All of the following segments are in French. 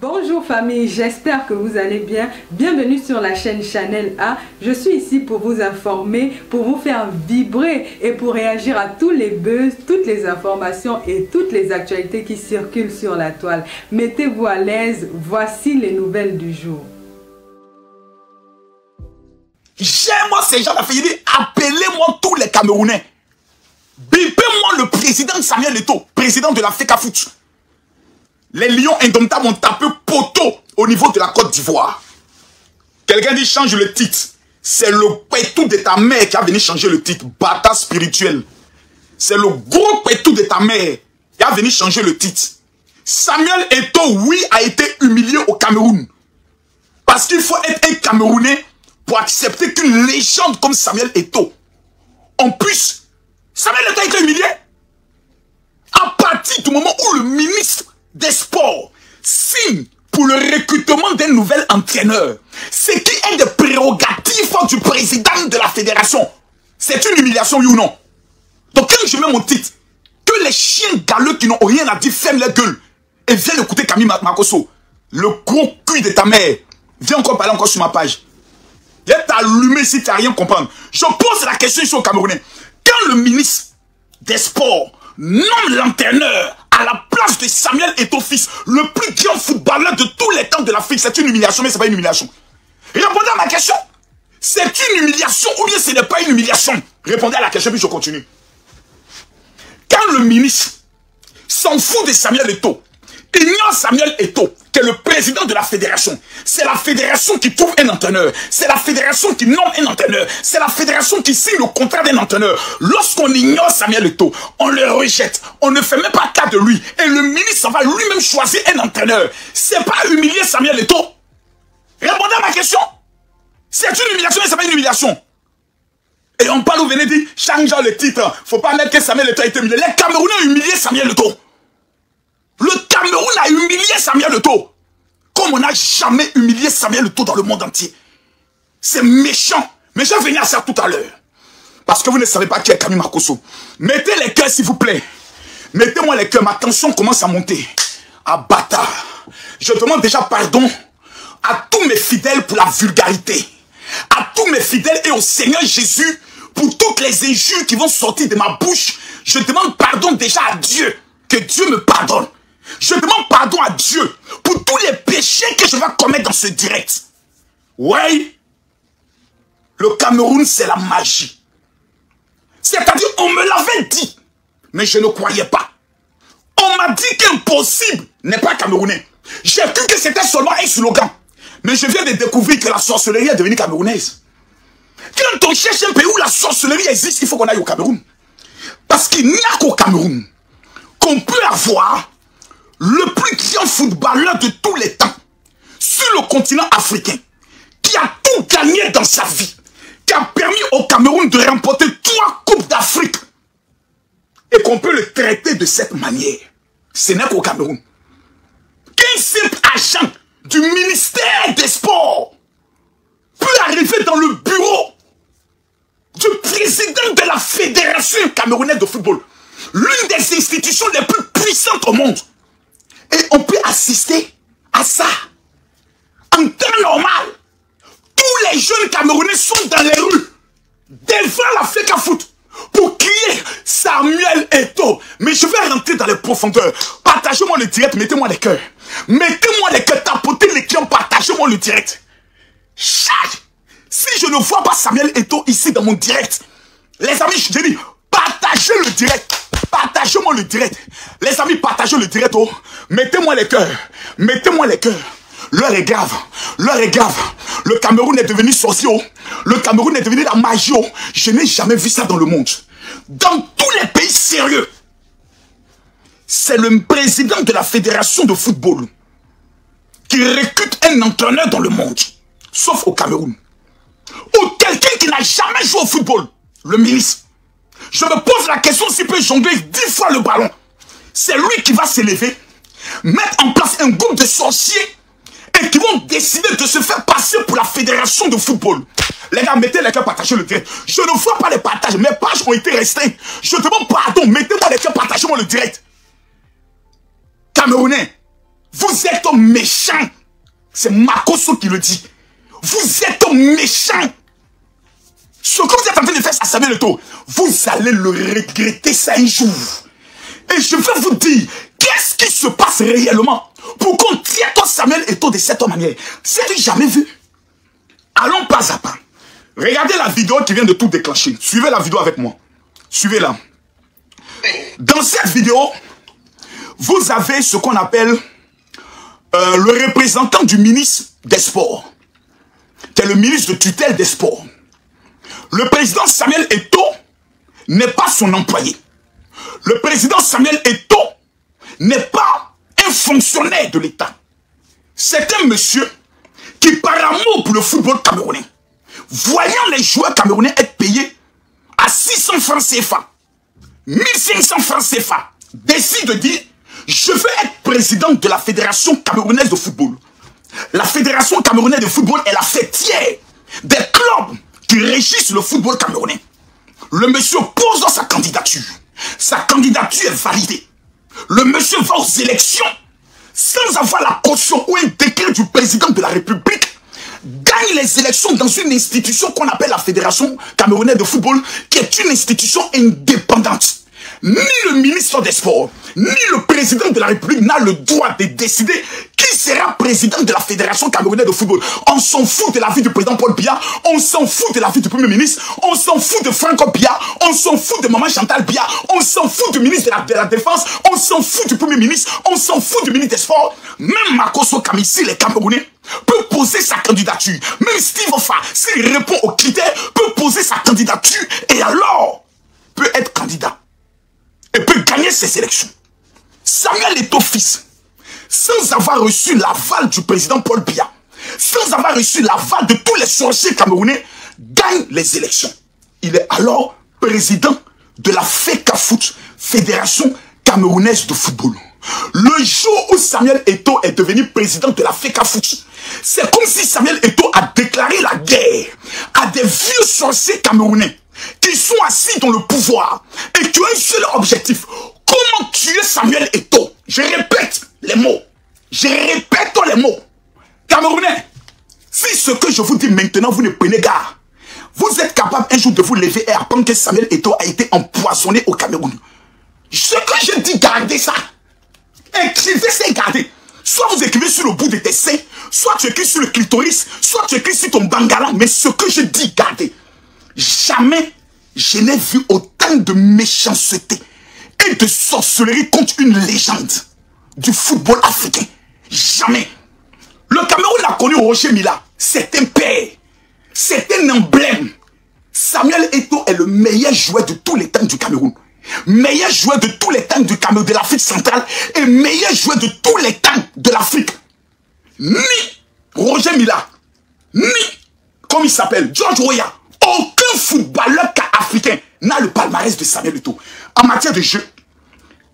Bonjour famille, j'espère que vous allez bien. Bienvenue sur la chaîne Chanel A. Je suis ici pour vous informer, pour vous faire vibrer et pour réagir à tous les buzz, toutes les informations et toutes les actualités qui circulent sur la toile. Mettez-vous à l'aise, voici les nouvelles du jour. J'aime ces gens Il dit appelez-moi tous les Camerounais. Bipez-moi le président Samuel Eto'o, président de la FECA Foot. Les lions indomptables ont tapé poteau au niveau de la Côte d'Ivoire. Quelqu'un dit change le titre. C'est le pétou de ta mère qui a venu changer le titre. Bata spirituel. C'est le gros pétou de ta mère qui a venu changer le titre. Samuel Eto'o, oui, a été humilié au Cameroun. Parce qu'il faut être un Camerounais pour accepter qu'une légende comme Samuel Eto'o, en plus, Samuel Eto'o a été humilié. À partir du moment où le ministre des sports signe pour le recrutement d'un nouvel entraîneur, ce qui est des prérogatives du président de la fédération, c'est une humiliation, oui ou non Donc quand je mets mon titre, que les chiens galeux qui n'ont rien à dire ferment leur gueule et viennent écouter Camille Makoso, le gros cul de ta mère, viens encore parler encore sur ma page. Viens t'allumer si tu n'as rien comprendre. Je pose la question ici au Camerounais. Quand le ministre des Sports nomme l'entraîneur à la place de Samuel et ton fils, le plus grand footballeur de tous les temps de l'Afrique. C'est une humiliation, mais ce n'est pas une humiliation. Répondez à ma question. C'est une humiliation ou bien ce n'est pas une humiliation? Répondez à la question, puis je continue. Quand le ministre s'en fout de Samuel Eto'o, ignore Samuel Eto'o, qui est le président de la fédération. C'est la fédération qui trouve un entraîneur. C'est la fédération qui nomme un entraîneur. C'est la fédération qui signe le contrat d'un entraîneur. Lorsqu'on ignore Samuel Eto'o, on le rejette. On ne fait même pas cas de lui. Et le ministre va lui-même choisir un entraîneur. C'est pas humilier Samuel Eto'o. Répondez à ma question. C'est une humiliation, mais c'est pas une humiliation. Et on parle au venez dire, changeant le titre. Faut pas mettre que Samuel Eto'o a été humilié. Les Camerounais ont humilié Samuel Eto'o. Le Cameroun a humilié Samuel Leto. Comme on n'a jamais humilié Samuel Leto dans le monde entier. C'est méchant. Mais je vais venir à ça tout à l'heure. Parce que vous ne savez pas qui est Camille Marcoso. Mettez les cœurs, s'il vous plaît. Mettez-moi les cœurs. Ma tension commence à monter. Ah, bâtard. Je demande déjà pardon à tous mes fidèles pour la vulgarité. À tous mes fidèles et au Seigneur Jésus pour toutes les injures qui vont sortir de ma bouche. Je demande pardon déjà à Dieu. Que Dieu me pardonne. Je demande pardon à Dieu pour tous les péchés que je vais commettre dans ce direct. Oui, le Cameroun, c'est la magie. C'est-à-dire, on me l'avait dit, mais je ne croyais pas. On m'a dit qu'impossible n'est pas camerounais. J'ai cru que c'était seulement un slogan. Mais je viens de découvrir que la sorcellerie est devenue camerounaise. Quand on cherche un pays où la sorcellerie existe, il faut qu'on aille au Cameroun. Parce qu'il n'y a qu'au Cameroun qu'on peut avoir le plus grand footballeur de tous les temps sur le continent africain, qui a tout gagné dans sa vie, qui a permis au Cameroun de remporter trois Coupes d'Afrique, et qu'on peut le traiter de cette manière. Ce n'est qu'au Cameroun. Qu'un simple agent du ministère des Sports peut arriver dans le bureau du président de la Fédération camerounaise de football, l'une des institutions les plus puissantes au monde, et on peut assister à ça. En temps normal, tous les jeunes Camerounais sont dans les rues, devant la FECA Foot, pour crier Samuel Eto. Mais je vais rentrer dans les profondeurs. Partagez-moi le direct, mettez-moi les cœurs. Mettez-moi les cœurs, tapotez les cœurs, partagez-moi le direct. Si je ne vois pas Samuel Eto ici dans mon direct, les amis, je dis, partagez le direct. Partagez-moi le direct. Les amis, partagez le direct. Oh. Mettez-moi les cœurs. Mettez-moi les cœurs. L'heure est grave. L'heure est grave. Le Cameroun est devenu sorcier. Oh. Le Cameroun est devenu la magie. Oh. Je n'ai jamais vu ça dans le monde. Dans tous les pays sérieux, c'est le président de la fédération de football qui recrute un entraîneur dans le monde, sauf au Cameroun. Ou quelqu'un qui n'a jamais joué au football, le ministre. Je me pose la question s'il peut jongler dix fois le ballon. C'est lui qui va s'élever, mettre en place un groupe de sorciers et qui vont décider de se faire passer pour la fédération de football. Les gars, mettez les cœurs, partagez le direct. Je ne vois pas les partages, mes pages ont été restreintes. Je demande pardon, mettez-moi les cœurs, partagez-moi le direct. Camerounais, Vous êtes méchant. C'est Makoso qui le dit. Vous êtes méchant. Ce que vous êtes en train de faire à Samuel Eto, vous allez le regretter ça un jour. Et je vais vous dire, qu'est-ce qui se passe réellement pour qu'on ton Samuel Eto de cette manière? C'est jamais vu? Allons pas à pas. Regardez la vidéo qui vient de tout déclencher. Suivez la vidéo avec moi. Suivez-la. Dans cette vidéo, vous avez ce qu'on appelle euh, le représentant du ministre des Sports, qui est le ministre de tutelle des Sports. Le président Samuel Eto n'est pas son employé. Le président Samuel Eto n'est pas un fonctionnaire de l'État. C'est un monsieur qui, par amour pour le football camerounais, voyant les joueurs camerounais être payés à 600 francs CFA, 1500 francs CFA, décide de dire je veux être président de la Fédération camerounaise de football. La Fédération camerounaise de football est la fêtière des clubs qui régissent le football camerounais. Le monsieur pose dans sa candidature. Sa candidature est validée. Le monsieur va aux élections sans avoir la caution ou un décret du président de la République gagne les élections dans une institution qu'on appelle la Fédération camerounaise de football, qui est une institution indépendante. Ni le ministre des Sports, ni le président de la République n'a le droit de décider qui sera président de la Fédération camerounaise de football. On s'en fout de la vie du président Paul Biya, on s'en fout de la vie du Premier ministre, on s'en fout de Franco Biya, on s'en fout de Maman Chantal Biya, on s'en fout du ministre de la, Défense, on s'en fout du Premier ministre, on s'en fout du ministre des Sports. Même Makoso Kamissi, les Camerounais, peut poser sa candidature. Même Steve Offa, s'il répond aux critères, peut poser sa candidature et alors peut être candidat et peut gagner ses élections. Samuel est au fils, sans avoir reçu l'aval du président Paul Biya, sans avoir reçu l'aval de tous les sorciers camerounais, gagne les élections. Il est alors président de la FECAFOOT, Fédération camerounaise de football. Le jour où Samuel Eto est devenu président de la FECAFOOT, c'est comme si Samuel Eto a déclaré la guerre à des vieux sorciers camerounais qui sont assis dans le pouvoir et qui ont un seul objectif. Comment tuer Samuel Eto Je répète les mots. Je répète les mots. Camerounais, si ce que je vous dis maintenant, vous ne prenez garde, vous êtes capable un jour de vous lever et apprendre que Samuel Eto a été empoisonné au Cameroun. Ce que je dis, gardez ça. Écrivez ça et gardez. Soit vous écrivez sur le bout de tes seins, soit tu écris sur le clitoris, soit tu écris sur ton bangala, mais ce que je dis, gardez. Jamais je n'ai vu autant de méchanceté et de sorcellerie contre une légende du football africain. Jamais. Le Cameroun a connu Roger Mila. C'est un père. C'est un emblème. Samuel Eto'o est le meilleur joueur de tous les temps du Cameroun. Meilleur joueur de tous les temps du Cameroun, de l'Afrique centrale et meilleur joueur de tous les temps de l'Afrique. Ni Roger Mila, ni, comme il s'appelle, George Weah, aucun footballeur africain n'a le palmarès de Samuel Eto'o. En matière de jeu,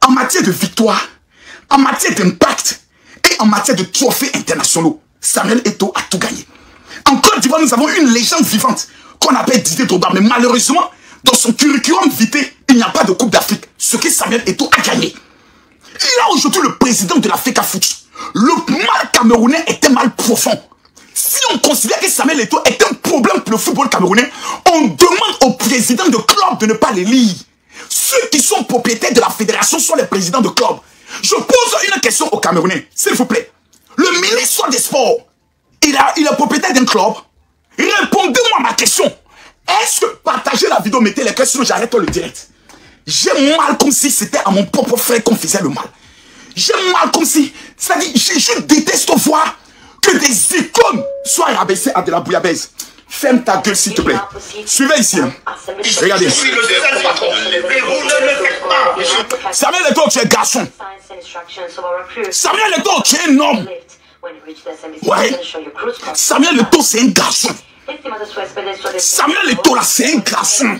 en matière de victoire, en matière d'impact et en matière de trophées internationaux, Samuel Eto'o a tout gagné. En Côte d'Ivoire, nous avons une légende vivante qu'on appelle Didier Drogba. Mais malheureusement, dans son curriculum vitae, il n'y a pas de Coupe d'Afrique. Ce que Samuel Eto'o a gagné. Il a aujourd'hui le président de l'Afrique Foot. Le mal camerounais un mal profond. Si on considère que Samuel Eto'o est un problème pour le football camerounais, on demande au président de club de ne pas les lire. Ceux qui sont propriétaires de la fédération sont les présidents de club. Je pose une question aux Camerounais, s'il vous plaît. Le ministre des Sports, il, a, il est propriétaire d'un club. Répondez-moi à ma question. Est-ce que partager la vidéo, mettez les questions, j'arrête le direct? J'ai mal comme si c'était à mon propre frère qu'on faisait le mal. J'ai mal comme si, c'est-à-dire, je déteste voir des icônes soient rabaissées à de la bouillabaisse. Ferme ta gueule, s'il te plaît. Suivez ici. Hein. Regardez. Je suis le. Samuel tu es garçon. Samuel Leto, tu es un homme. Ouais. Samuel Leto, c'est un garçon. Samuel Eto'o là, c'est un garçon.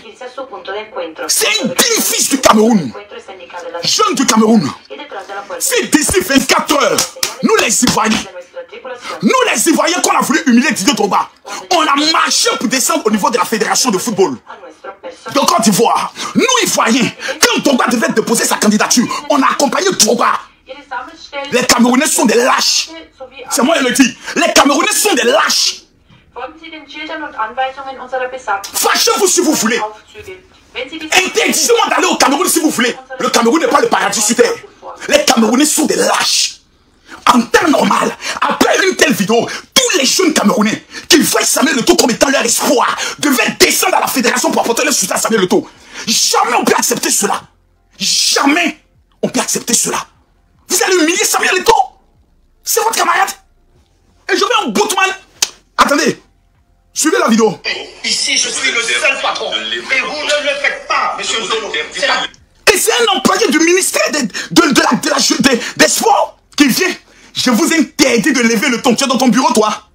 C'est un fils du Cameroun. Jeune du Cameroun. C'est d'ici 24 heures, nous les Ivoiriens, nous les Ivoiriens qu'on a voulu humilier Didier Drogba, on a marché pour descendre au niveau de la fédération de football de Côte d'Ivoire. Nous Ivoiriens, quand Drogba devait déposer sa candidature, on a accompagné Drogba. Les Camerounais sont des lâches. C'est moi qui le dis. Les Camerounais sont des lâches. Folgen Sie den Schildern und Anweisungen unserer Besatzung. Fâchez-vous si vous voulez. Interdisez-moi d'aller au Cameroun si vous voulez. Le Cameroun n'est pas le paradis sur terre. Les Camerounais sont des lâches. En temps normal, après une telle vidéo, tous les jeunes Camerounais qui voient Samuel Leto comme étant leur espoir devaient descendre à la fédération pour apporter leur soutien à Samuel Leto. Jamais on peut accepter cela. Jamais on peut accepter cela. Vous allez humilier Samuel Leto. C'est votre camarade. Et je vais en Boutman. Attendez. Suivez la vidéo. Ici, je suis le seul patron. Et vous ne le faites pas, monsieur Zolo. Et c'est un employé du ministère de, de, de la, de la, des, des sports qui vient. Je vous interdis de lever le ton. Tu es dans ton bureau, toi.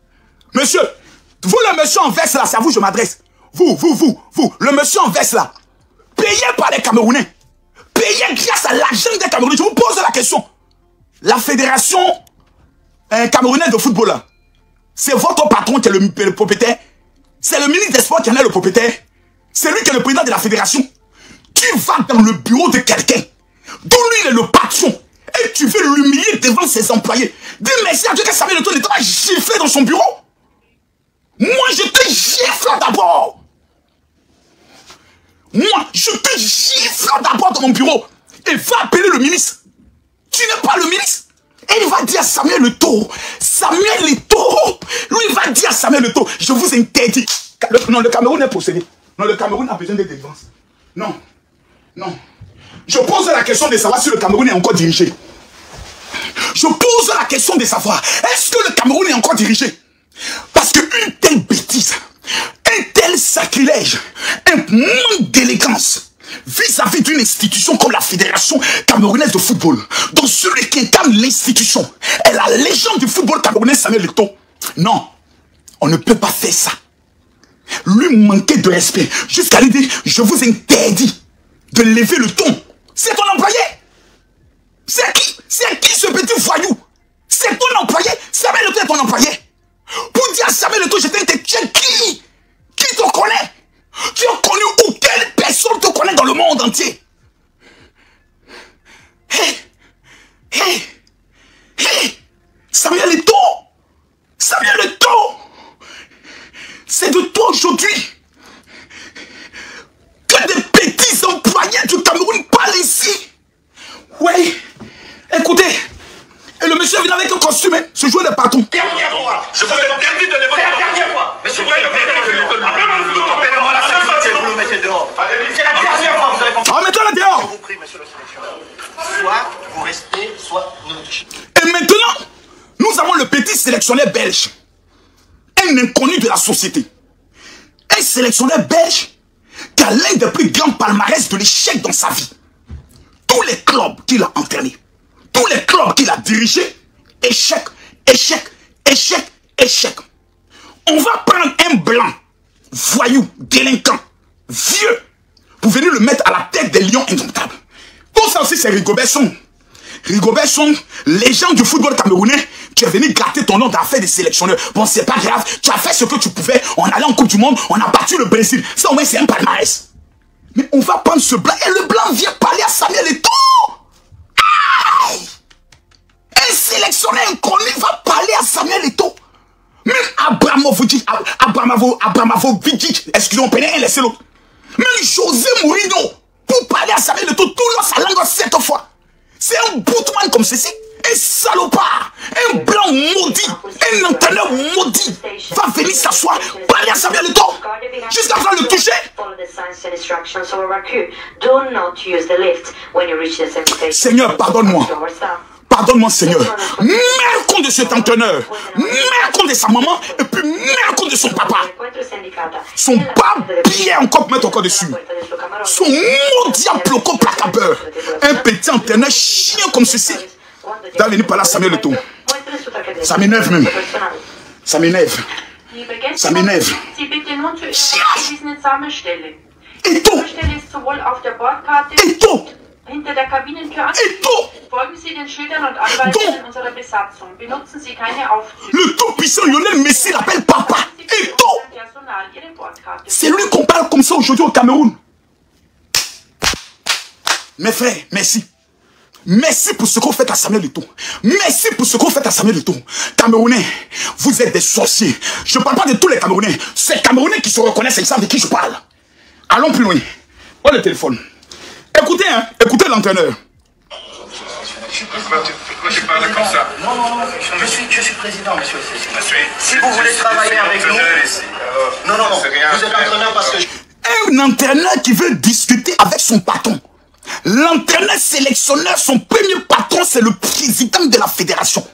Monsieur, vous, le monsieur en veste, là, c'est à vous que je m'adresse. Vous, vous, vous, vous, le monsieur en veste, là, payé par les Camerounais, payé grâce à l'argent des Camerounais. Je vous pose la question. La fédération euh, camerounaise de football, là, c'est votre patron qui est le, propriétaire. C'est le ministre des Sports qui en est le propriétaire. C'est lui qui est le président de la fédération. Tu vas dans le bureau de quelqu'un dont lui il est le patron et tu veux l'humilier devant ses employés. Dis merci à Dieu que Samuel Eto'o n'était pas giflé dans son bureau. Moi, je te gifle d'abord. Moi, je te gifle d'abord dans mon bureau. Et va appeler le ministre. Tu n'es pas le ministre. Et il va dire à Samuel Leto, Samuel Leto, lui il va dire à Samuel Leto, je vous interdis. Le- non, le Cameroun est possédé. Non, le Cameroun a besoin de défense. Non, non. Je pose la question de savoir si le Cameroun est encore dirigé. Je pose la question de savoir, est-ce que le Cameroun est encore dirigé? Parce qu'une telle bêtise, un tel sacrilège, un manque d'élégance vis-à-vis d'une institution comme la Fédération camerounaise de football, dont celui qui incarne l'institution est la légende du football camerounais Samuel Eto'o. Non, on ne peut pas faire ça. Lui manquer de respect. Jusqu'à lui dire, je vous interdis de lever le ton. C'est ton employé. C'est qui? C'est qui ce petit voyou? C'est ton employé. Samuel Eto'o est ton employé. Pour dire à Samuel Eto'o, tu es qui? Qui te connaît Tu as connu où Personne te connaît dans le monde entier? Hé Hé Hé Samuel Eto'o Samuel Eto'o C'est de toi aujourd'hui que des petits employés du Cameroun parlent ici oui. Écoutez. Et le monsieur vient avec un costume, hein, ce joueur de patron. dernière fois. Je vous ai interdit de lever. C'est la dernière fois. Monsieur, vous Appelez-moi la sécurité, vous le mettez dehors. C'est la dernière fois que vous allez comprendre. Ah, mettez-le Je dehors. vous prie, monsieur le sélectionneur. Soit vous restez, soit nous nous touchez. Et maintenant, nous avons le petit sélectionneur belge. Un inconnu de la société. Un sélectionneur belge qui a l'un des plus grands palmarès de l'échec dans sa vie. Tous les clubs qu'il a entraînés, tous les clubs qu'il a dirigés, échec, échec, échec, échec. On va prendre un blanc, voyou, délinquant, vieux, pour venir le mettre à la tête des lions indomptables. Tout ça aussi, c'est Rigobert. Rigobert Song, légende du football camerounais, tu es venu gratter ton nom d'affaires de sélectionneur. Bon, c'est pas grave, tu as fait ce que tu pouvais, on allait en Coupe du Monde, on a battu le Brésil. Ça, au moins, c'est un palmarès. Mais on va prendre ce blanc et le blanc vient parler à Samuel Eto'o. Aïe! Un sélectionneur inconnu va parler à Samuel Eto'o. Même Abramovic, Ab- Abramavo, Abramovic, excusez-moi, Pénin, laissez l'autre. Même José Mourinho, pour parler à Samuel Eto'o, tout le sa langue sept fois. C'est un boutman comme ceci. Un salopard, un blanc maudit, un entraîneur maudit va venir s'asseoir, parler à Samuel Eto'o, jusqu'à faire le toucher. Seigneur, pardonne-moi. Pardonne-moi, Seigneur. Merde compte de cet entraîneur. Merde compte de sa maman. Et puis merde compte de son papa. Son papier encore mettre encore dessus. Son maudit aploco placabeur. Un petit entraîneur chien comme ceci. Va venir parler à Samuel Eto'o. Ça m'énerve même. Ça m'énerve. Ça m'énerve. Sie bitte nun zu Hinter der Kabinentür angegeben. Folgen Sie den Schildern und Anweisungen unserer Besatzung. Benutzen Sie keine Aufzüge. Le tout-puissant Lionel Messi l'appelle papa. Bordkarte. C'est lui qu'on parle comme ça aujourd'hui au Cameroun. Mes frères, merci. Merci pour ce qu'on fait à Samuel Leto. Merci pour ce qu'on fait à Samuel Leto. Camerounais, vous êtes des sorciers. Je ne parle pas de tous les Camerounais. C'est Camerounais qui se reconnaissent, ils savent de qui je parle. Allons plus loin. Oh le téléphone. Écoutez, hein, écoutez l'entraîneur. Pourquoi tu, pourquoi tu parles comme ça Non, non, non, je suis, je suis président, monsieur. Monsieur, Si vous voulez travailler avec nous- entraîneur ici, alors, Non, non, non. Vous êtes entraîneur parce que Un entraîneur qui veut discuter avec son patron. L'entraîneur sélectionneur, son premier patron, c'est le président de la fédération.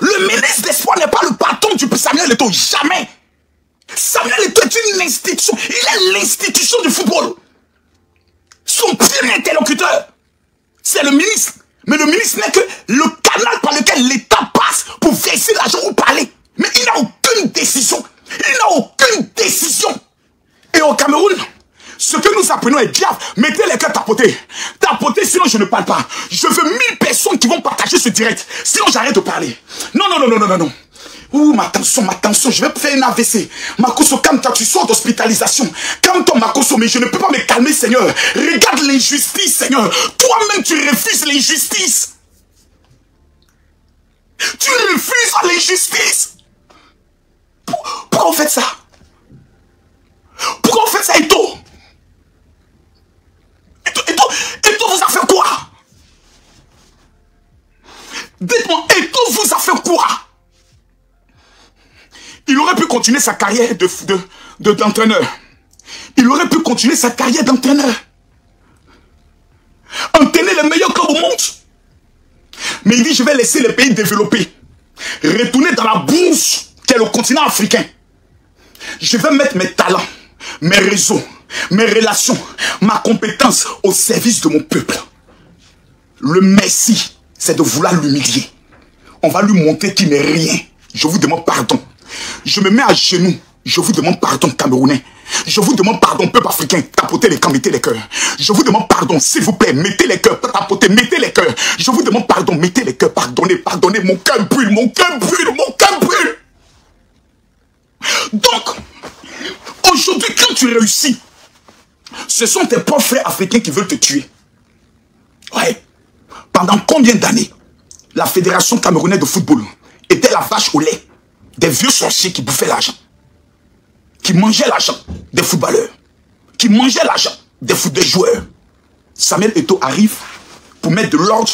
Le ministre des Sports n'est pas le patron du Samuel Eto'o. Jamais. Samuel Eto'o est une institution. Il est l'institution du football. Son premier interlocuteur, c'est le ministre. Mais le ministre n'est que le canal par lequel l'État passe pour verser l'argent ou parler. Mais il n'a aucune décision. Il n'a aucune décision. Et au Cameroun, ce que nous apprenons est diable. Mettez les cœurs tapoter. Tapoter, sinon je ne parle pas. Je veux 1000 personnes qui vont partager ce direct. Sinon j'arrête de parler. Non, non, non, non, non, non, non. Ouh, ma tension, ma tension, je vais faire une AVC. Makoso, calme-toi, tu sors d'hospitalisation. Calme-toi, Makoso, mais je ne peux pas me calmer, Seigneur. Regarde l'injustice, Seigneur. Toi-même, tu refuses l'injustice. Tu refuses l'injustice. Pour- Pourquoi vous faites ça? Pourquoi vous faites ça, Eto? Eto, Eto, Eto vous a fait quoi? Dites-moi, Eto vous a fait quoi? Il aurait pu continuer sa carrière de, de, de- d'entraîneur. Il aurait pu continuer sa carrière d'entraîneur. Entraîner les meilleurs clubs au monde. Mais il dit, je vais laisser les pays développés. Retourner dans la bourse qu'est le continent africain. Je vais mettre mes talents, mes réseaux, mes relations, ma compétence au service de mon peuple. Le merci, c'est de vouloir l'humilier. On va lui montrer qu'il n'est rien. Je vous demande pardon. Je me mets à genoux. Je vous demande pardon, Camerounais. Je vous demande pardon, peuple africain. Tapotez les camps, mettez les cœurs. Je vous demande pardon, s'il vous plaît, mettez les cœurs. Tapotez, mettez les cœurs. Je vous demande pardon, mettez les cœurs. Pardonnez, pardonnez. Mon cœur brûle, mon cœur brûle, mon cœur brûle. Donc, aujourd'hui, quand tu réussis, ce sont tes propres frères africains qui veulent te tuer. Ouais. Pendant combien d'années la Fédération camerounaise de football était la vache au lait? Des vieux sorciers qui bouffaient l'argent, qui mangeaient l'argent des footballeurs, qui mangeaient l'argent des, des joueurs. Samuel Eto'o arrive pour mettre de l'ordre.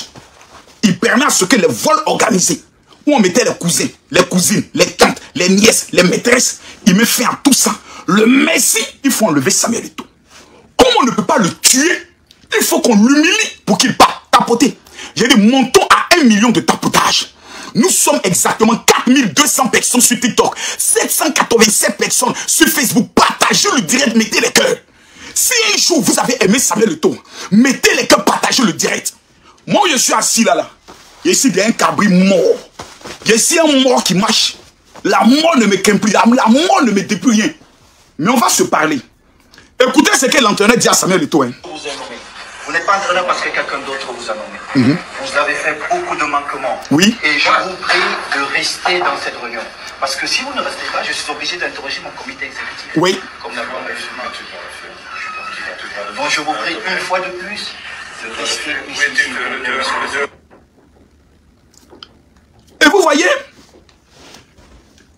Il permet à ce que les vols organisés, où on mettait les cousins, les cousines, les tantes, les nièces, les maîtresses, il met fin à tout ça. Le Messie, il faut enlever Samuel Eto'o. Comme on ne peut pas le tuer, il faut qu'on l'humilie pour qu'il parte tapoter. J'ai dit, montons à un million de tapotages. Nous sommes exactement 4200 personnes sur TikTok, 787 personnes sur Facebook. Partagez le direct, mettez les cœurs. Si un jour vous avez aimé Samuel Eto'o, mettez les cœurs, partagez le direct. Moi, je suis assis là, là. Il y a un cabri mort. A ici un mort qui marche. La mort ne me qu'un plus. La, mort ne me dit plus rien. Mais on va se parler. Écoutez ce que l'entraîneur dit à Samuel hein. Vous n'êtes pas entraîneur parce que quelqu'un d'autre vous a nommé. Vous avez fait beaucoup de manquements. Oui. Et je vous prie de rester dans cette réunion. Parce que si vous ne restez pas, je suis obligé d'interroger mon comité exécutif. Oui. Comme la loi. Donc je vous prie une fois de plus de rester ici. Et vous voyez,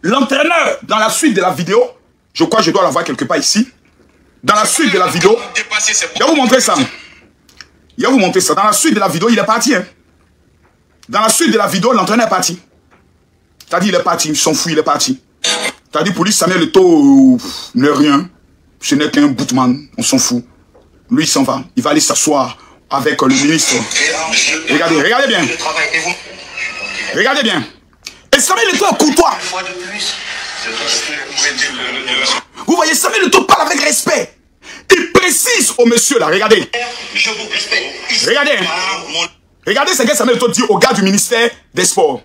l'entraîneur, dans la suite de la vidéo, je crois que je dois l'avoir quelque part ici. Dans la suite de la vidéo, je vais vous montrer ça. Je vais vous montrer ça. Dans la suite de la vidéo, il est parti. hein. Dans la suite de la vidéo, l'entraîneur est parti. T'as dit, il est parti, il s'en fout, il est parti. T'as dit, pour lui, Samuel Eto'o euh, n'est rien. Ce n'est qu'un bootman, on s'en fout. Lui, il s'en va. Il va aller s'asseoir avec le ministre. Regardez, regardez bien. Le Regardez bien. Et Samuel Eto'o est courtois. Vous voyez, Samuel Eto'o parle avec respect. Il précise au monsieur là, regardez. Je vous respecte. Regardez. mon Regardez ce que Samuel Eto'o dit au gars du ministère des Sports.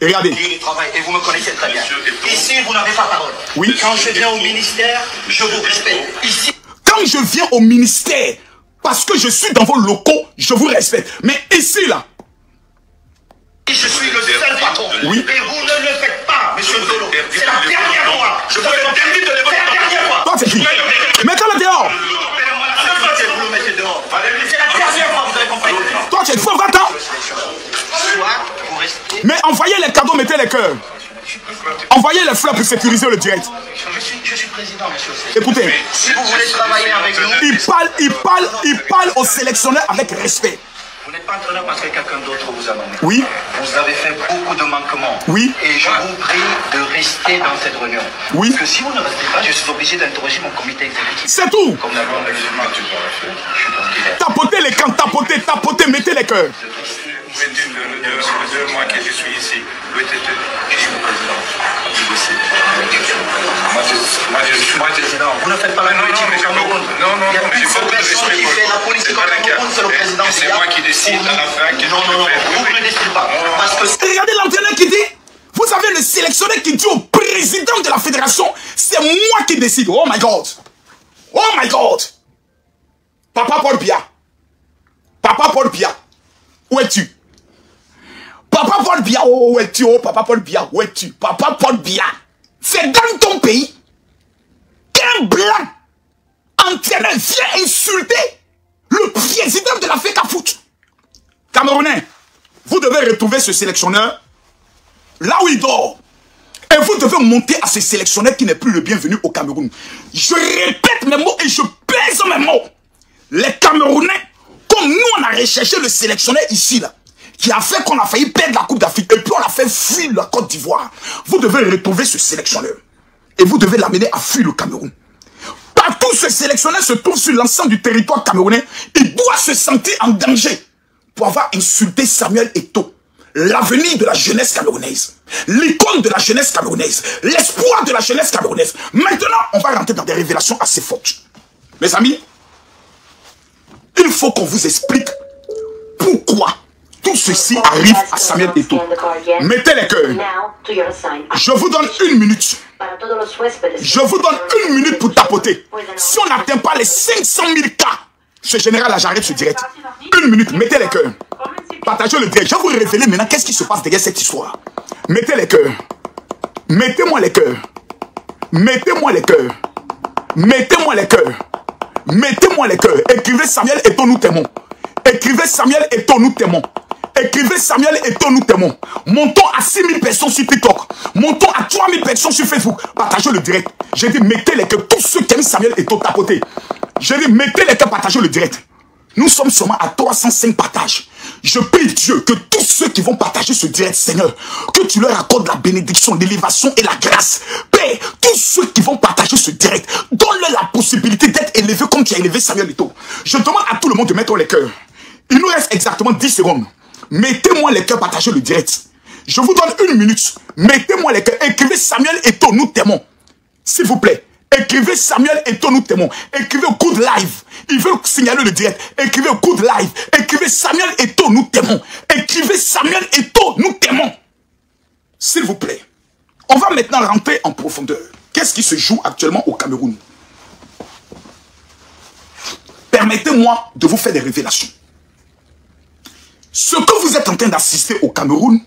Et regardez. Et vous me connaissez très bien. Ici, vous n'avez pas parole. Oui. Quand je viens au ministère, je vous respecte. Ici, Quand je viens au ministère, parce que je suis dans vos locaux, je vous respecte. Mais ici là, je suis le seul patron. Oui. Et vous ne le faites pas, monsieur Zolo. C'est la dernière fois. Je vous le dis. C'est la dernière fois. toi c'est qui Mettez-le dehors. Vous le mettez dehors. C'est la dernière fois, vous avez compris. Toi, tu es faux, va-t'en. Soit vous restez. Mais envoyez les cadeaux, mettez les cœurs. Envoyez les fleurs pour sécuriser le direct. Je suis, je suis président, monsieur. Écoutez, Si vous voulez travailler avec nous, il parle, il parle, il parle au sélectionneur avec respect. Vous n'êtes pas entraîneur parce que quelqu'un d'autre vous a nommé. Oui. Vous avez fait beaucoup de manquements. Oui. Et je vous prie de rester dans cette réunion. Oui. Parce que si vous ne restez pas, je suis obligé d'interroger mon comité exécutif. C'est tout. Comme d'abord, musulman, tu dois. Je suis parce qu'il est. Tapotez les camps, tapotez, tapotez, mettez les cœurs. Est-il de, de, de deux mois que je suis ici? Où était-il Je suis le président. Négocier. Moi, je, moi, je suis moi, je- Président, vous ne faites pas la Non, non, politique Cameroun. beaucoup- non, non, Il y a non, mais une j'ai seule beaucoup de personne respect qui fait la politique C'est au Cameroun, c'est le Et- président. et c'est moi qui décide à la fin Non, que non, non, vous ne décidez pas. Non. Parce que Regardez l'entraîneur qui dit, vous avez le sélectionneur qui dit au président de la fédération, c'est moi qui décide. Oh my God. Oh my God. Papa Paul Biya. Papa Paul Biya. Où es-tu? Papa Paul Biya, oh, où es-tu? Oh, Papa Paul Biya, où es-tu? Papa Paul Biya. C'est dans ton pays qu'un blanc entraîneur vient insulter le président de la FECA Foot. Camerounais, vous devez retrouver ce sélectionneur là où il dort. Et vous devez monter à ce sélectionneur qui n'est plus le bienvenu au Cameroun. Je répète mes mots et je pèse mes mots. Les Camerounais, comme nous on a recherché le sélectionneur ici là, qui a fait qu'on a failli perdre la Coupe d'Afrique et puis on a fait fuir la Côte d'Ivoire. Vous devez retrouver ce sélectionneur. Et vous devez l'amener à fuir le Cameroun. Partout ce sélectionneur se trouve sur l'ensemble du territoire camerounais, il doit se sentir en danger pour avoir insulté Samuel Eto'o, l'avenir de la jeunesse camerounaise, l'icône de la jeunesse camerounaise, l'espoir de la jeunesse camerounaise. Maintenant, on va rentrer dans des révélations assez fortes. Mes amis, il faut qu'on vous explique pourquoi tout ceci arrive à Samuel Eto'o. Mettez les cœurs. Je vous donne une minute. Je vous donne une minute pour tapoter. Si on n'atteint pas les 500 000 cas, ce général là, j'arrête ce direct. Une minute, mettez les cœurs. Partagez le direct. Je vais vous révéler maintenant qu'est-ce qui se passe derrière cette histoire. Mettez les cœurs. Mettez-moi les cœurs. Mettez-moi les cœurs. Mettez-moi les cœurs. Mettez-moi les cœurs. Écrivez Samuel et nous t'aimons. Écrivez Samuel et nous t'aimons. Écrivez Samuel et nous t'aimons. Montons à 6000 personnes sur TikTok. Montons à 3000 personnes sur Facebook. Partagez le direct. J'ai dit mettez les cœurs. Tous ceux qui aiment Samuel et tapoter. J'ai dit mettez les cœurs, partagez le direct. Nous sommes seulement à 305 partages. Je prie Dieu que tous ceux qui vont partager ce direct, Seigneur, que tu leur accordes la bénédiction, l'élévation et la grâce. Père, tous ceux qui vont partager ce direct, donne-leur la possibilité d'être élevés comme tu as élevé Samuel Eto'o. Je demande à tout le monde de mettre les cœurs. Il nous reste exactement 10 secondes. Mettez-moi les cœurs, partagez le direct. Je vous donne une minute. Mettez-moi les cœurs. Écrivez Samuel Eto'o, nous t'aimons. S'il vous plaît. Écrivez Samuel Eto'o, nous t'aimons. Écrivez Good Live. Il veut signaler le direct. Écrivez Good Live. Écrivez Samuel Eto'o, nous t'aimons. Écrivez Samuel Eto'o, nous t'aimons. S'il vous plaît. On va maintenant rentrer en profondeur. Qu'est-ce qui se joue actuellement au Cameroun? Permettez-moi de vous faire des révélations. Ce que vous êtes en train d'assister au Cameroun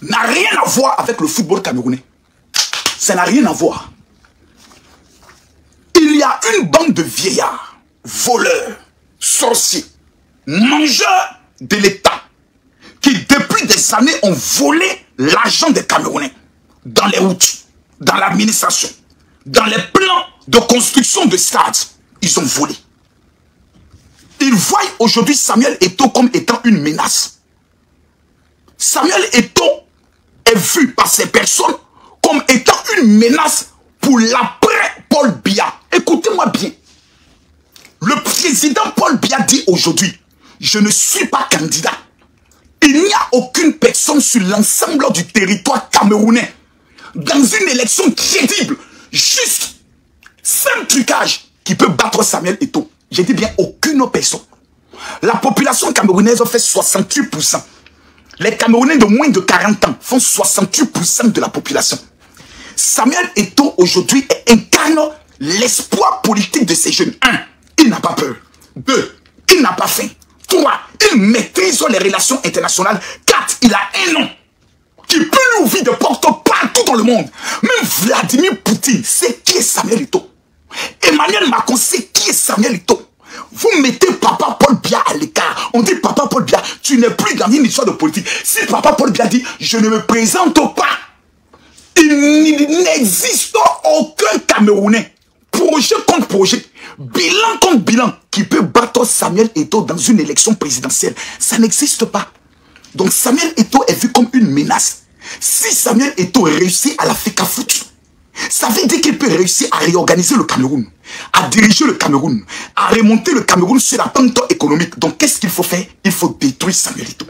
n'a rien à voir avec le football camerounais. Ça n'a rien à voir. Il y a une bande de vieillards, voleurs, sorciers, mangeurs de l'État, qui depuis des années ont volé l'argent des Camerounais dans les routes, dans l'administration, dans les plans de construction de stades. Ils ont volé. Ils voient aujourd'hui Samuel Eto'o comme étant une menace. Samuel Eto'o est vu par ces personnes comme étant une menace pour l'après Paul Biya. Écoutez-moi bien. Le président Paul Biya dit aujourd'hui, je ne suis pas candidat. Il n'y a aucune personne sur l'ensemble du territoire camerounais dans une élection crédible, juste, sans trucage, qui peut battre Samuel Eto'o. J'ai dit bien aucune personne. La population camerounaise fait 68%. Les Camerounais de moins de 40 ans font 68% de la population. Samuel Eto'o aujourd'hui incarne l'espoir politique de ces jeunes. Un, il n'a pas peur. Deux, il n'a pas faim. Trois, il maîtrise les relations internationales. Quatre, il a un nom qui peut lui ouvrir des portes partout dans le monde. Même Vladimir Poutine sait qui est Samuel Eto'o? Emmanuel Macron sait qui est Samuel Eto'o. Vous mettez papa Paul Biya à l'écart. On dit Tu n'es plus dans une histoire de politique. Si papa Paul Biya dit, je ne me présente pas, il n'existe aucun Camerounais, projet contre projet, bilan contre bilan, qui peut battre Samuel Eto'o dans une élection présidentielle. Ça n'existe pas. Donc Samuel Eto'o est vu comme une menace. Si Samuel Eto'o réussit à la FECA foot, ça veut dire qu'il peut réussir à réorganiser le Cameroun, à diriger le Cameroun, à remonter le Cameroun sur la pente économique. Donc qu'est-ce qu'il faut faire? Il faut détruire Samuel Eto'o.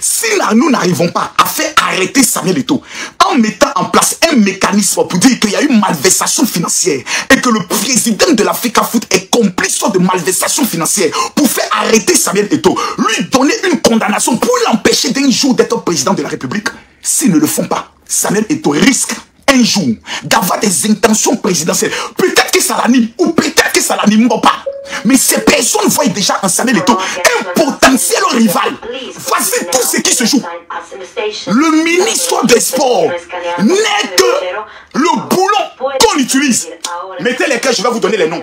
Si nous n'arrivons pas à faire arrêter Samuel Eto'o en mettant en place un mécanisme pour dire qu'il y a eu malversation financière et que le président de la FECA Foot est complice de malversation financière pour faire arrêter Samuel Eto'o, lui donner une condamnation pour l'empêcher d'un jour d'être président de la République, s'ils ne le font pas, Samuel Eto'o risque un jour d'avoir des intentions présidentielles. Peut-être que ça l'anime ou peut-être que ça l'anime pas. Mais ces personnes voient déjà en Samuel Eto'o un potentiel rival. Voici tout ce qui se joue. Le ministre des Sports n'est que le boulon qu'on utilise. Mettez les cœurs, je vais vous donner les noms.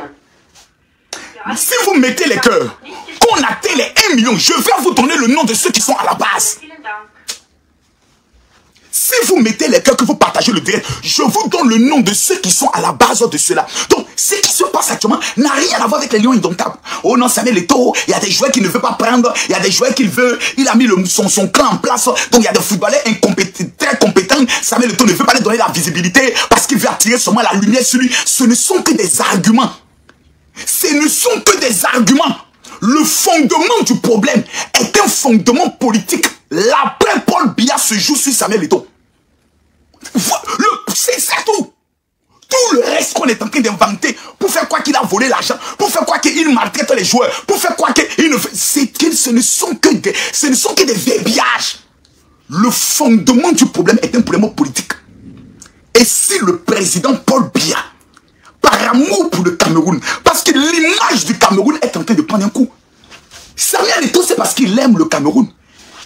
Si vous mettez les cœurs, qu'on atteint les 1 million, je vais vous donner le nom de ceux qui sont à la base. Si vous mettez les cœurs, que vous partagez le direct, je vous donne le nom de ceux qui sont à la base de cela. Donc, ce qui se passe actuellement n'a rien à voir avec les lions indomptables. Oh non, Samuel Eto'o, il y a des joueurs qu'il ne veut pas prendre, il y a des joueurs qu'il veut, il a mis le, son, son clan en place. Donc, il y a des footballeurs incompétents, très compétents. Samuel Eto'o ne veut pas leur donner la visibilité parce qu'il veut attirer seulement la lumière sur lui. Ce ne sont que des arguments. Ce ne sont que des arguments. Le fondement du problème est un fondement politique. L'après Paul Biya se joue sur Samuel Eto'o. C'est ça tout. Tout le reste qu'on est en train d'inventer pour faire quoi qu'il a volé l'argent, pour faire quoi qu'il maltraite les joueurs, pour faire quoi qu'il ne fait. Ce ne sont que des, ce ne sont que des verbiages. Le fondement du problème est un problème politique. Et si le président Paul Biya, par amour pour le Cameroun, parce que l'image du Cameroun est en train de prendre un coup, Samuel Eto'o, c'est parce qu'il aime le Cameroun.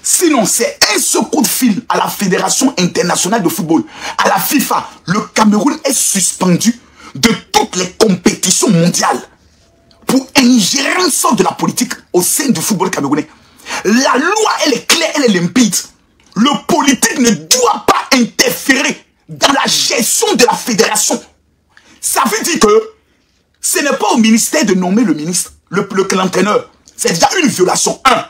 Sinon, c'est un seul coup de fil à la Fédération internationale de football, à la FIFA. Le Cameroun est suspendu de toutes les compétitions mondiales pour ingérence de la politique au sein du football camerounais. La loi, elle est claire, elle est limpide. Le politique ne doit pas interférer dans la gestion de la fédération. Ça veut dire que ce n'est pas au ministère de nommer le ministre, le, le- l'entraîneur. C'est déjà une violation. Un,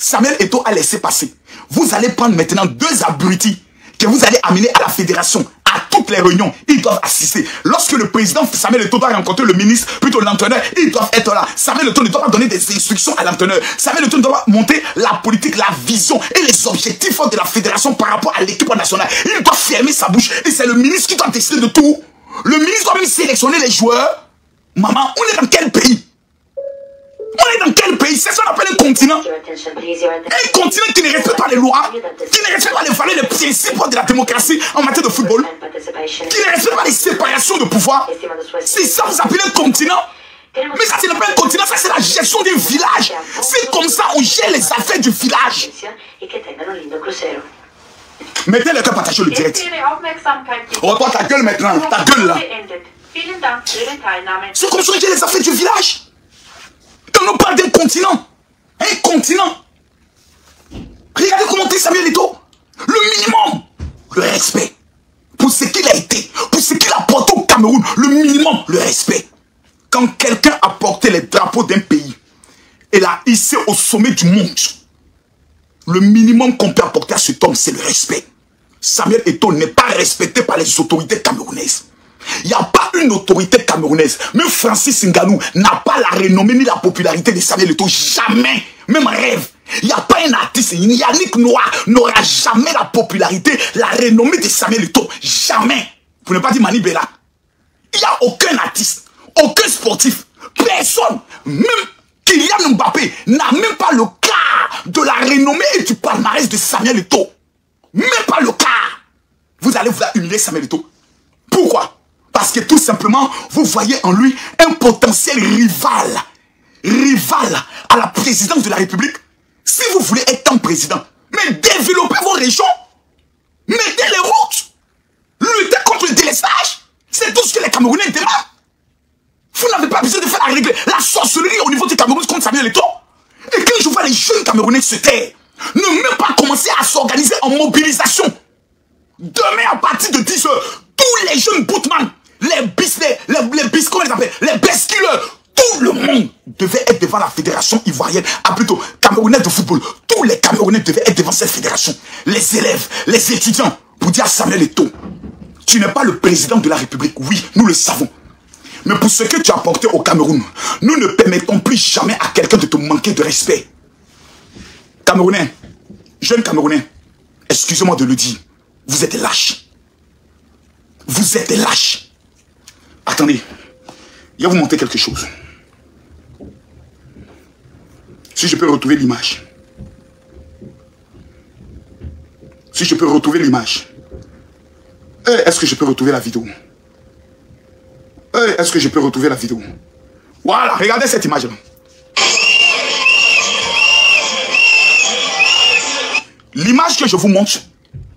Samuel Eto'o a laissé passer. Vous allez prendre maintenant deux abrutis que vous allez amener à la fédération, à toutes les réunions. Ils doivent assister. Lorsque le président Samuel Eto'o doit rencontrer le ministre, plutôt l'entraîneur, ils doivent être là. Samuel Eto'o ne doit pas donner des instructions à l'entraîneur. Samuel Eto'o doit monter la politique, la vision et les objectifs de la fédération par rapport à l'équipe nationale. Il doit fermer sa bouche et c'est le ministre qui doit décider de tout. Le ministre doit même sélectionner les joueurs. Maman, on est dans quel pays? On est dans quel pays? C'est ce qu'on appelle un continent. Un continent qui ne respecte pas les lois, qui ne respecte pas les valeurs, les principes de la démocratie en matière de football, qui ne respecte pas les séparations de pouvoir. C'est ça vous appelez un continent Mais ça, ce n'est pas un continent, ça c'est la gestion d'un village. C'est comme ça on gère les affaires du village. Mettez le cœur partager le direct. Toi, ta gueule maintenant, ta gueule là. C'est comme ça on gère les affaires du village. On nous parle d'un continent. Un continent. Regardez comment dit Samuel Eto'o. Le minimum, le respect. Pour ce qu'il a été, pour ce qu'il apporte au Cameroun, le minimum, le respect. Quand quelqu'un a porté les drapeaux d'un pays et l'a hissé au sommet du monde, le minimum qu'on peut apporter à cet homme, c'est le respect. Samuel Eto'o n'est pas respecté par les autorités camerounaises. Il n'y a pas une autorité camerounaise. Même Francis Ngannou n'a pas la renommée ni la popularité de Samuel Eto'o. Jamais. Même rêve. Il n'y a pas un artiste. Yannick Noir n'aura jamais la popularité, la renommée de Samuel Eto'o. Jamais. Pour ne pas dire Mani Bella. Il n'y a aucun artiste, aucun sportif, personne, même Kylian Mbappé n'a même pas le quart de la renommée et du palmarès de Samuel Eto'o. Même pas le quart. Vous allez vous humilier Samuel Eto'o. Pourquoi? Parce que tout simplement, vous voyez en lui un potentiel rival. Rival à la présidence de la République. Si vous voulez être un président, mais développez vos régions. Mettez les routes. Luttez contre le délestage. C'est tout ce que les Camerounais demandent. Vous n'avez pas besoin de faire la la sorcellerie au niveau du Cameroun contre Samuel Eto'o. Et quand je vois les jeunes Camerounais se taire, Ne même pas commencer à s'organiser en mobilisation. Demain, à partir de 10 heures, tous les jeunes bootman, les bis, les, les, les bis, comment les tout le monde devait être devant la fédération ivoirienne, ah plutôt camerounais de football. Tous les Camerounais devaient être devant cette fédération. Les élèves, les étudiants, pour dire à Samuel Eto'o, tu n'es pas le président de la République. Oui, nous le savons. Mais pour ce que tu as apporté au Cameroun, nous ne permettons plus jamais à quelqu'un de te manquer de respect. Camerounais, jeunes Camerounais, excusez-moi de le dire, vous êtes lâches. Vous êtes lâches. Attendez, il va vous montrer quelque chose. Si je peux retrouver l'image. Si je peux retrouver l'image. Eh, Est-ce que je peux retrouver la vidéo? Eh, Est-ce que je peux retrouver la vidéo? Voilà, regardez cette image-là. L'image que je vous montre,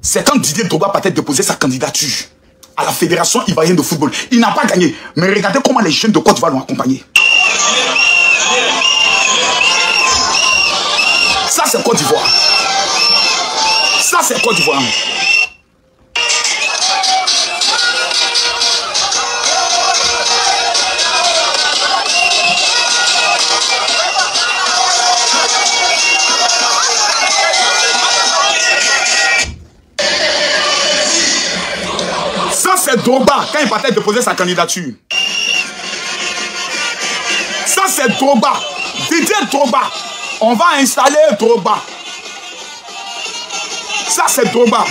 c'est quand Didier Drogba peut être déposé sa candidature à la Fédération ivoirienne de football. Il n'a pas gagné. Mais regardez comment les jeunes de Côte d'Ivoire l'ont accompagné. Ça, c'est Côte d'Ivoire. Ça, c'est Côte d'Ivoire. Il partait déposer sa candidature. Ça, c'est Drogba. Didier Drogba. On va installer Drogba. Ça, c'est Drogba.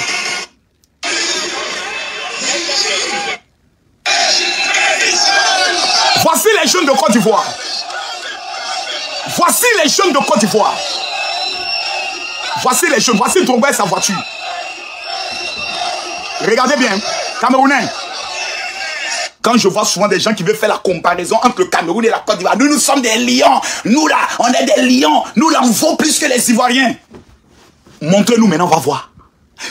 Voici les jeunes de Côte d'Ivoire. Voici les jeunes de Côte d'Ivoire. Voici les jeunes. Voici Drogba et sa voiture. Regardez bien, Camerounais. Quand je vois souvent des gens qui veulent faire la comparaison entre le Cameroun et la Côte d'Ivoire, nous, nous sommes des lions. Nous, là, on est des lions. Nous, là, on vaut plus que les Ivoiriens. Montrez-nous maintenant, on va voir.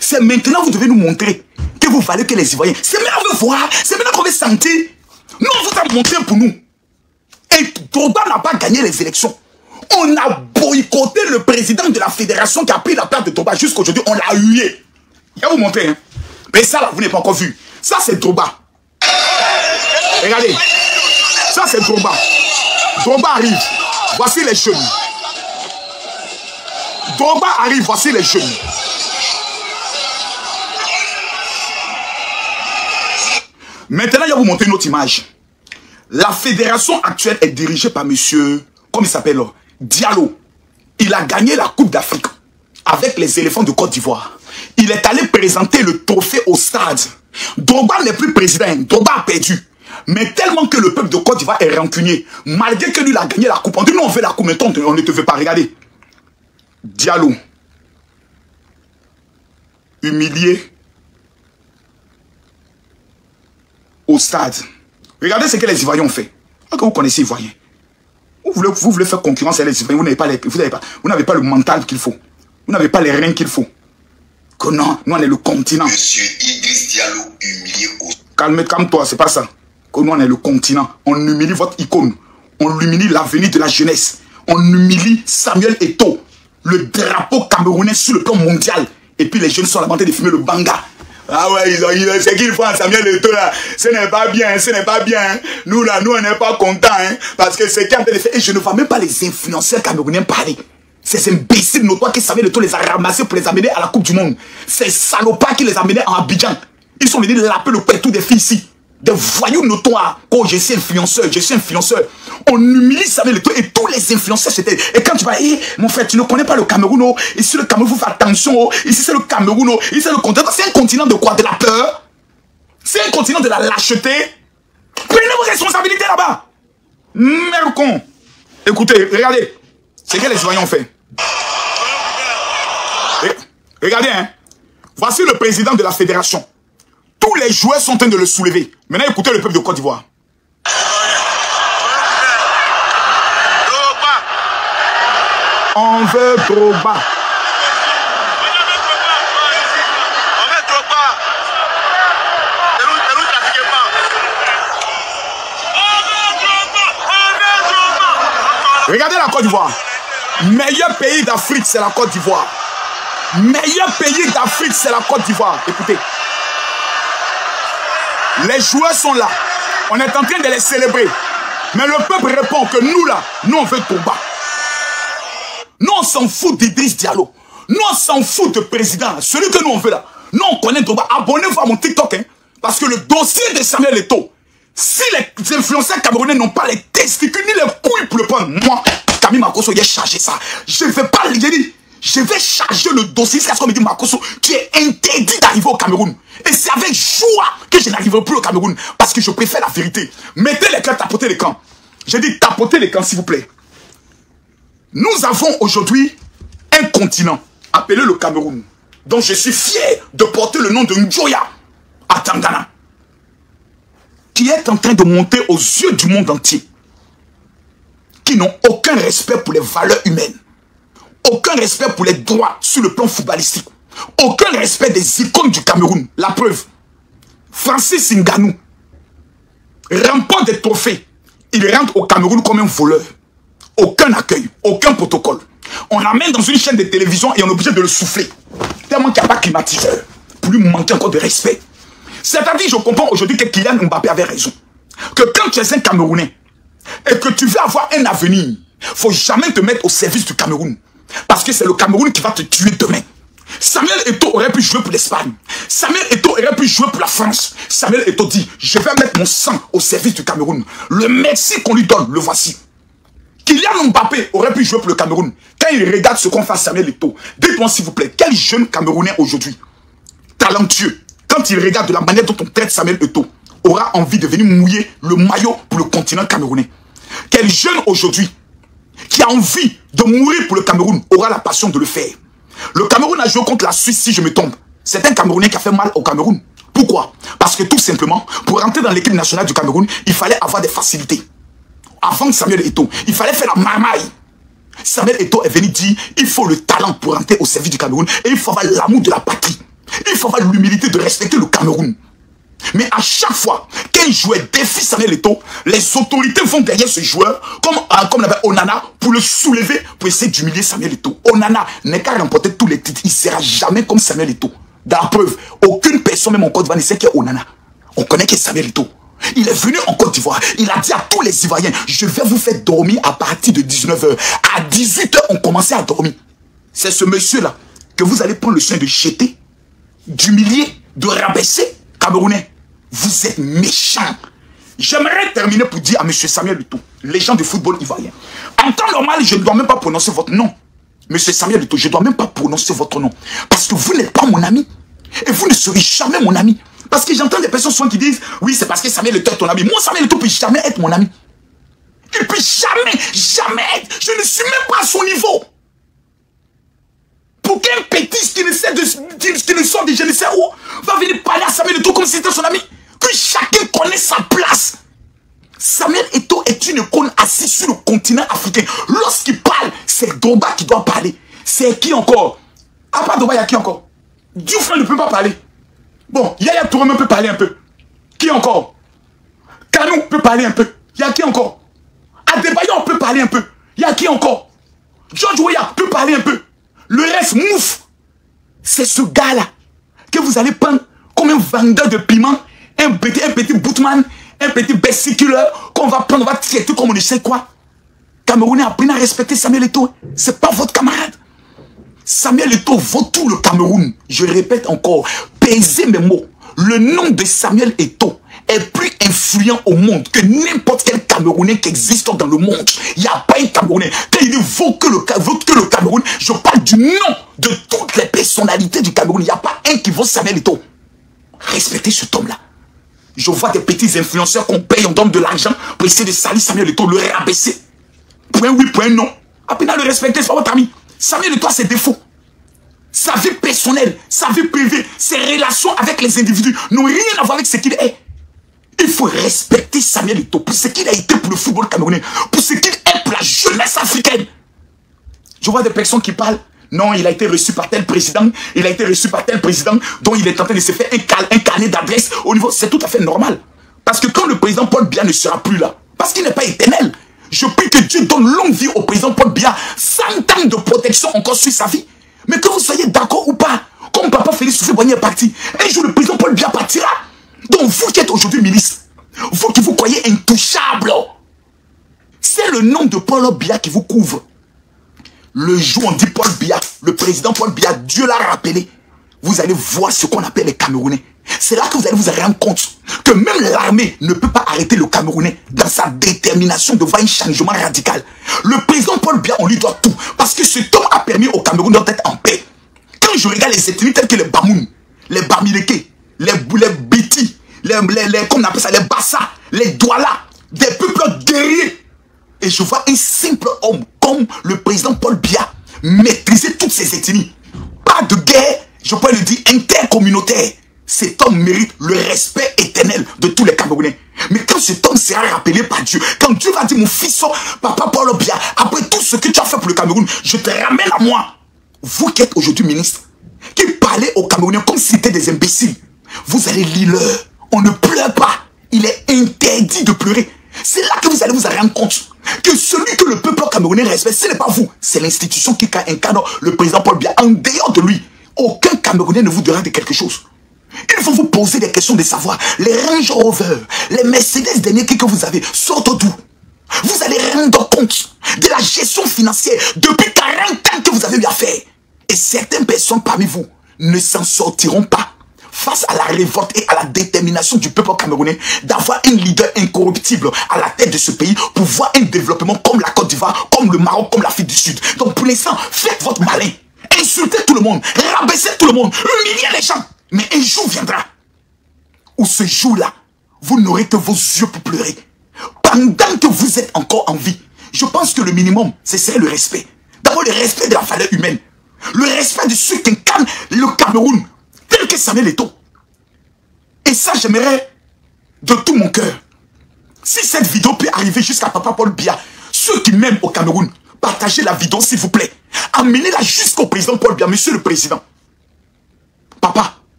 C'est maintenant vous devez nous montrer que vous valez que les Ivoiriens. C'est maintenant qu'on veut voir. C'est maintenant qu'on veut sentir. Nous, on vous a montré pour nous. Et Drogba n'a pas gagné les élections. On a boycotté le président de la fédération qui a pris la place de Drogba jusqu'aujourd'hui. On l'a hué. Je vais vous montrer. Hein. Mais ça, là, vous n'avez pas encore vu. Ça, c'est Drogba. Regardez. Ça, c'est Drogba. Drogba arrive. Voici les jeunes. Drogba arrive. Voici les jeunes. Maintenant, je vais vous montrer une autre image. La fédération actuelle est dirigée par monsieur, comment il s'appelle Diallo. Il a gagné la Coupe d'Afrique avec les éléphants de Côte d'Ivoire. Il est allé présenter le trophée au stade. Drogba n'est plus président. Drogba a perdu. Mais tellement que le peuple de Côte d'Ivoire est rancunier, malgré que lui il a gagné la coupe, on dit nous on veut la coupe, mais toi, on ne te veut pas. Regardez. Diallo. Humilié. Au stade. Regardez ce que les Ivoiriens ont fait. Que vous connaissez les Ivoiriens vous voulez, vous voulez faire concurrence avec les Ivoiriens, vous n'avez pas, les- vous n'avez pas, vous n'avez pas le mental qu'il faut. Vous n'avez pas les reins qu'il faut. Que non, nous on est le continent. Monsieur Idriss Diallo humilié au Calme, calme-toi, c'est pas ça. Que nous, on est le continent? On humilie votre icône. On humilie l'avenir de la jeunesse. On humilie Samuel Eto'o, le drapeau camerounais sur le plan mondial. Et puis les jeunes sont en train de fumer le banga. Ah ouais, ils ont, ils ont- c'est qu'il faut à Samuel Eto'o là. Ce n'est pas bien, ce n'est pas bien. hein. Nous là, nous on n'est pas contents. Hein, parce que c'est de faire. Et je ne vois même pas les influenceurs camerounais parler. Ces imbéciles notoires qui Samuel Eto'o les a ramassés pour les amener à la Coupe du Monde. Ces salopards qui les amenaient en Abidjan. Ils sont venus laper le pétou des filles ici. Des voyous notoires. Oh, je suis influenceur, je suis influenceur. On humilie Samuel Eto'o et tous les influenceurs c'était. Et quand tu vas, eh, mon frère, tu ne connais pas le Cameroun, oh. Ici, le Cameroun, faut faire attention, oh. Ici, c'est le Cameroun, oh. Ici, c'est le continent. C'est un continent de quoi? De la peur C'est un continent de la lâcheté Prenez vos responsabilités là-bas Merde Écoutez, regardez. C'est que les citoyens ont fait? Et- regardez, hein. Voici le président de la fédération. Tous les joueurs sont en train de le soulever. Maintenant, écoutez le peuple de Côte d'Ivoire. On veut pas. Regardez la Côte d'Ivoire. Meilleur pays d'Afrique, c'est la Côte d'Ivoire. Meilleur pays d'Afrique, c'est la Côte d'Ivoire. Écoutez. Les joueurs sont là. On est en train de les célébrer. Mais le peuple répond que nous là, nous on veut combat. Nous on s'en fout d'Idriss Diallo. Nous on s'en fout de président. Celui que nous on veut là. Nous on connaît Toba. Abonnez-vous à mon TikTok. Hein, parce que le dossier de Samuel Eto'o, si les influenceurs camerounais n'ont pas les testicules ni les couilles pour le prendre, moi, Camille Makoso, j'ai chargé ça. Je ne vais pas le dire. Je vais charger le dossier jusqu'à ce qu'on me dise, Makoso, tu es interdit d'arriver au Cameroun. Et c'est avec joie que je n'arriverai plus au Cameroun. Parce que je préfère la vérité. Mettez les camps, tapotez les camps. J'ai dit tapotez les camps, s'il vous plaît. Nous avons aujourd'hui un continent appelé le Cameroun. dont je suis fier de porter le nom de Njoya à Tangana. Qui est en train de monter aux yeux du monde entier. Qui n'ont aucun respect pour les valeurs humaines aucun respect pour les droits sur le plan footballistique. Aucun respect des icônes du Cameroun. La preuve, Francis Ngannou remporte des trophées. Il rentre au Cameroun comme un voleur. Aucun accueil, aucun protocole. On l'amène dans une chaîne de télévision et on est obligé de le souffler. Tellement qu'il n'y a pas climatiseur. Pour lui manquer encore de respect. C'est-à-dire, je comprends aujourd'hui que Kylian Mbappé avait raison. Que quand tu es un Camerounais et que tu veux avoir un avenir, faut jamais te mettre au service du Cameroun. Parce que c'est le Cameroun qui va te tuer demain. Samuel Eto'o aurait pu jouer pour l'Espagne. Samuel Eto'o aurait pu jouer pour la France. Samuel Eto'o dit, je vais mettre mon sang au service du Cameroun. Le merci qu'on lui donne, le voici. Kylian Mbappé aurait pu jouer pour le Cameroun. Quand il regarde ce qu'on fait à Samuel Eto'o, dites-moi s'il vous plaît, quel jeune Camerounais aujourd'hui, talentueux, quand il regarde de la manière dont on traite Samuel Eto'o, aura envie de venir mouiller le maillot pour le continent camerounais? Quel jeune aujourd'hui qui a envie de mourir pour le Cameroun aura la passion de le faire. Le Cameroun a joué contre la Suisse, si je me trompe. C'est un Camerounais qui a fait mal au Cameroun. Pourquoi? Parce que tout simplement, pour rentrer dans l'équipe nationale du Cameroun, il fallait avoir des facilités. Avant Samuel Eto'o, il fallait faire la marmaille. Samuel Eto'o est venu dire, il faut le talent pour rentrer au service du Cameroun et il faut avoir l'amour de la patrie. Il faut avoir l'humilité de respecter le Cameroun. Mais à chaque fois qu'un joueur défie Samuel Eto'o, les autorités vont derrière ce joueur, comme, euh, comme Onana, pour le soulever, pour essayer d'humilier Samuel Eto'o. Onana n'est qu'à remporter tous les titres. Il ne sera jamais comme Samuel Eto'o. Dans la preuve, aucune personne, même en Côte d'Ivoire, ne sait qui est Onana. On connaît qui est Samuel Eto'o. Il est venu en Côte d'Ivoire. Il a dit à tous les Ivoiriens, je vais vous faire dormir à partir de 19h. À 18h, on commençait à dormir. C'est ce monsieur-là que vous allez prendre le soin de jeter, d'humilier, de rabaisser Camerounais. Vous êtes méchants. J'aimerais terminer pour dire à M. Samuel Leto, légende du football ivoirien. En temps normal, je ne dois même pas prononcer votre nom. M. Samuel Leto, je ne dois même pas prononcer votre nom. Parce que vous n'êtes pas mon ami. Et vous ne serez jamais mon ami. Parce que j'entends des personnes souvent qui disent, oui, c'est parce que Samuel Leto est ton ami. Moi, Samuel Leto ne peut jamais être mon ami. Il ne peut jamais, jamais être. Je ne suis même pas à son niveau. Pour qu'un petit qui ne sait de, qui ne sort de je ne sais où, va venir parler à Samuel Leto comme si c'était son ami que chacun connaisse sa place. Samuel Eto est une icône assise sur le continent africain. Lorsqu'il parle, c'est Doba qui doit parler. C'est qui encore? À part Doba, il y a qui encore? Diouf ne peut pas parler. Bon, Yaya Touré peut parler un peu. Qui encore? Kanou peut parler un peu. Il y a qui encore? Adebayon peut parler un peu. Il y a qui encore? George Weah peut parler un peu. Le reste, mouf. C'est ce gars-là que vous allez prendre comme un vendeur de piment un petit, un petit bootman, un petit besticuleur qu'on va prendre, on va traiter comme on ne sait quoi. Camerounais apprenez à respecter Samuel Eto'o. C'est pas votre camarade. Samuel Eto'o vaut tout le Cameroun. Je répète encore, pesez mes mots. Le nom de Samuel Eto'o est plus influent au monde que n'importe quel Camerounais qui existe dans le monde. Il n'y a pas un Camerounais. Quand il dit vaut que, le, Cameroun, je parle du nom de toutes les personnalités du Cameroun. Il n'y a pas un qui vaut Samuel Eto'o. Respectez cet homme-là. Je vois des petits influenceurs qu'on paye, on donne de l'argent pour essayer de salir Samuel Eto'o, le rabaisser. Point oui, point non. Après, le respecter, c'est pas votre ami. Samuel Eto'o a ses défauts. Sa vie personnelle, sa vie privée, ses relations avec les individus n'ont rien à voir avec ce qu'il est. Il faut respecter Samuel Eto'o pour ce qu'il a été pour le football camerounais, pour ce qu'il est pour la jeunesse africaine. Je vois des personnes qui parlent non, il a été reçu par tel président, il a été reçu par tel président, dont il est en train de se faire un, carnet d'adresse au niveau. C'est tout à fait normal. Parce que quand le président Paul Biya ne sera plus là, parce qu'il n'est pas éternel, je prie que Dieu donne longue vie au président Paul Biya, 100 ans de protection encore sur sa vie. Mais que vous soyez d'accord ou pas, comme papa Félix Soufé-Boigny est parti, un jour le président Paul Biya partira. Donc vous qui êtes aujourd'hui ministre, vous qui vous croyez intouchable, c'est le nom de Paul Biya qui vous couvre. Le jour on dit Paul Biya, le président Paul Biya, Dieu l'a rappelé, vous allez voir ce qu'on appelle les Camerounais. C'est là que vous allez vous rendre compte que même l'armée ne peut pas arrêter le Camerounais dans sa détermination de voir un changement radical. Le président Paul Biya, on lui doit tout. Parce que cet homme a permis au Cameroun d'être en paix. Quand je regarde les ethnies telles que les Bamoun, les Bamileke, les, les Béti, les, appelle ça, les Bassa, les Douala, des peuples guerriers. Et je vois un simple homme le président Paul Biya maîtriser toutes ces ethnies. Pas de guerre, je peux le dire, intercommunautaire. Cet homme mérite le respect éternel de tous les Camerounais. Mais quand cet homme sera rappelé par Dieu, quand Dieu va dire, mon fils, papa Paul Biya, après tout ce que tu as fait pour le Cameroun, je te ramène à moi. Vous qui êtes aujourd'hui ministre, qui parlez aux Camerounais comme si c'était des imbéciles, vous allez lire. On ne pleure pas. Il est interdit de pleurer. C'est là que vous allez vous rendre compte que celui que le peuple camerounais respecte, ce n'est pas vous. C'est l'institution qui incarne le président Paul Biya. En dehors de lui, aucun Camerounais ne vous dira de quelque chose. Il faut vous poser des questions de savoir. Les Range Rover, les Mercedes derniers que vous avez sortent d'où? Vous allez rendre compte de la gestion financière depuis 40 ans que vous avez eu à faire. Et certaines personnes parmi vous ne s'en sortiront pas face à la révolte et à la détermination du peuple camerounais d'avoir un leader incorruptible à la tête de ce pays pour voir un développement comme la Côte d'Ivoire, comme le Maroc, comme l'Afrique du Sud. Donc pour l'instant, faites votre malin. Insultez tout le monde, rabaissez tout le monde, humiliez les gens. Mais un jour viendra où ce jour-là, vous n'aurez que vos yeux pour pleurer. Pendant que vous êtes encore en vie, je pense que le minimum, ce serait le respect. D'abord, le respect de la valeur humaine. Le respect de ceux qui incarnent le Cameroun, que Samuel Eto'o. Et ça, j'aimerais de tout mon cœur. Si cette vidéo peut arriver jusqu'à Papa Paul Biya, ceux qui m'aiment au Cameroun, partagez la vidéo s'il vous plaît. Amenez-la jusqu'au président Paul Biya, monsieur le président. Papa,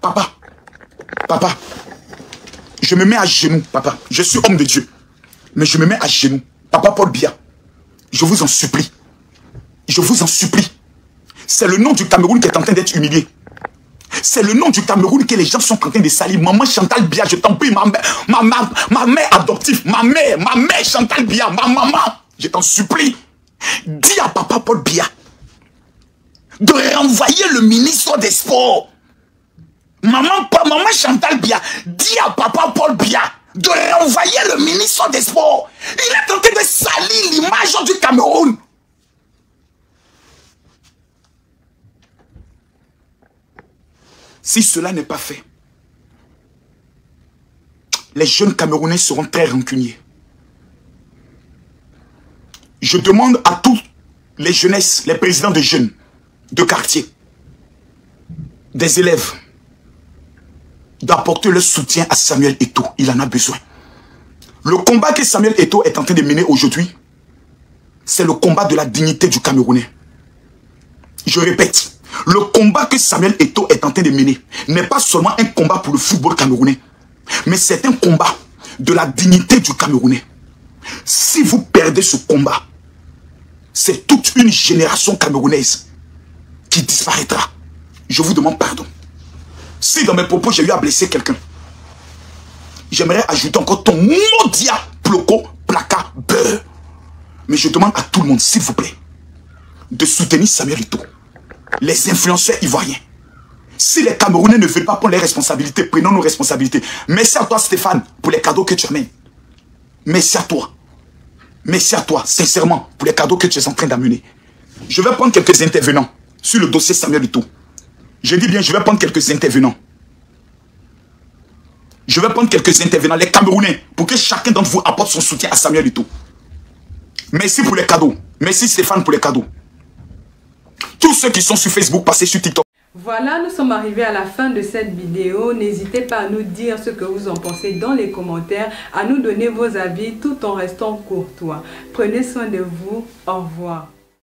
papa, papa, je me mets à genoux, papa. Je suis homme de Dieu. Mais je me mets à genoux. Papa Paul Biya, je vous en supplie. Je vous en supplie. C'est le nom du Cameroun qui est en train d'être humilié. C'est le nom du Cameroun que les gens sont en train de salir. Maman Chantal Bia, je t'en prie, ma mère, adoptive, ma mère, ma mère Chantal Bia, ma maman, je t'en supplie. Dis à papa Paul Bia de renvoyer le ministre des Sports. Maman, maman Chantal Bia, dis à papa Paul Bia de renvoyer le ministre des Sports. Il est en train de salir l'image du Cameroun. Si cela n'est pas fait, les jeunes Camerounais seront très rancuniers. Je demande à tous les jeunesses, les présidents de jeunes, de quartier, des élèves, d'apporter le soutien à Samuel Eto'o. Il en a besoin. Le combat que Samuel Eto'o est en train de mener aujourd'hui, c'est le combat de la dignité du Camerounais. Je répète, le combat que Samuel Eto'o est en train de mener n'est pas seulement un combat pour le football camerounais, mais c'est un combat de la dignité du Camerounais. Si vous perdez ce combat, c'est toute une génération camerounaise qui disparaîtra. Je vous demande pardon. Si dans mes propos j'ai eu à blesser quelqu'un, j'aimerais ajouter encore ton maudit ploco, placa, beurre. Mais je demande à tout le monde, s'il vous plaît, de soutenir Samuel Eto'o les influenceurs ivoiriens. Si les Camerounais ne veulent pas prendre les responsabilités, prenons nos responsabilités. Merci à toi, Stéphane, pour les cadeaux que tu amènes. Merci à toi. Merci à toi, sincèrement, pour les cadeaux que tu es en train d'amener. Je vais prendre quelques intervenants sur le dossier Samuel Eto'o. Je dis bien, je vais prendre quelques intervenants. Je vais prendre quelques intervenants, les Camerounais, pour que chacun d'entre vous apporte son soutien à Samuel Eto'o. Merci pour les cadeaux. Merci Stéphane pour les cadeaux. Tous ceux qui sont sur Facebook, passez sur TikTok. Voilà, nous sommes arrivés à la fin de cette vidéo. N'hésitez pas à nous dire ce que vous en pensez dans les commentaires, à nous donner vos avis tout en restant courtois. Prenez soin de vous. Au revoir.